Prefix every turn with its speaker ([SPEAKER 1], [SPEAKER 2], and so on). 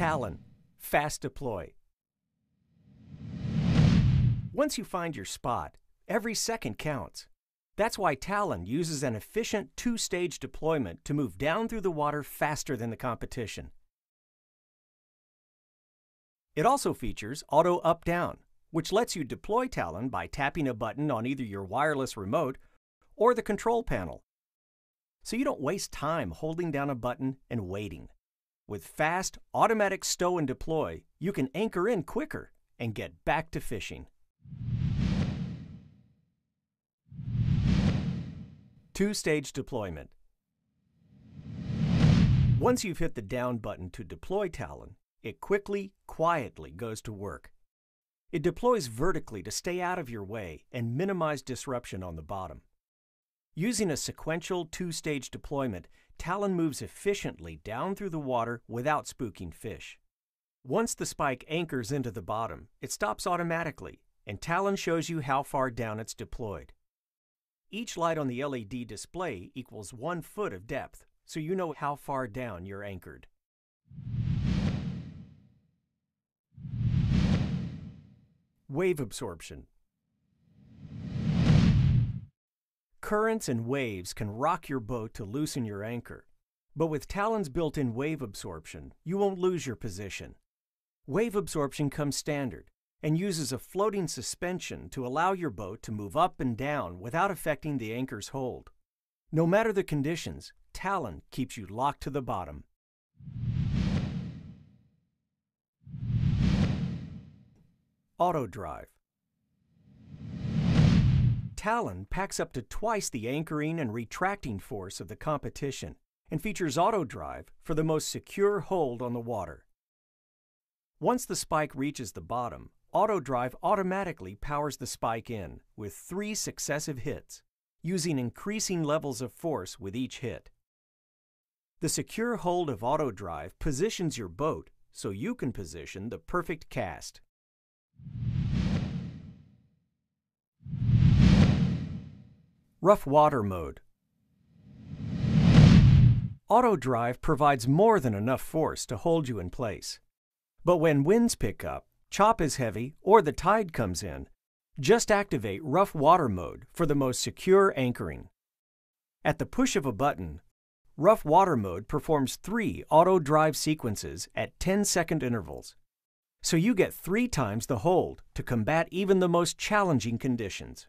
[SPEAKER 1] Talon, fast deploy. Once you find your spot, every second counts. That's why Talon uses an efficient two-stage deployment to move down through the water faster than the competition. It also features auto up-down, which lets you deploy Talon by tapping a button on either your wireless remote or the control panel. So you don't waste time holding down a button and waiting. With fast, automatic stow and deploy, you can anchor in quicker and get back to fishing. Two-stage deployment. Once you've hit the down button to deploy Talon, it quickly, quietly goes to work. It deploys vertically to stay out of your way and minimize disruption on the bottom. Using a sequential two-stage deployment, Talon moves efficiently down through the water without spooking fish. Once the spike anchors into the bottom, it stops automatically, and Talon shows you how far down it's deployed. Each light on the LED display equals one foot of depth, so you know how far down you're anchored. Wave absorption. Currents and waves can rock your boat to loosen your anchor. But with Talon's built-in wave absorption, you won't lose your position. Wave absorption comes standard and uses a floating suspension to allow your boat to move up and down without affecting the anchor's hold. No matter the conditions, Talon keeps you locked to the bottom. Auto Drive Talon packs up to twice the anchoring and retracting force of the competition and features auto drive for the most secure hold on the water. Once the spike reaches the bottom, auto drive automatically powers the spike in with three successive hits, using increasing levels of force with each hit. The secure hold of auto drive positions your boat so you can position the perfect cast. Rough Water Mode Auto Drive provides more than enough force to hold you in place. But when winds pick up, chop is heavy, or the tide comes in, just activate Rough Water Mode for the most secure anchoring. At the push of a button, Rough Water Mode performs three auto drive sequences at 10 second intervals. So you get three times the hold to combat even the most challenging conditions.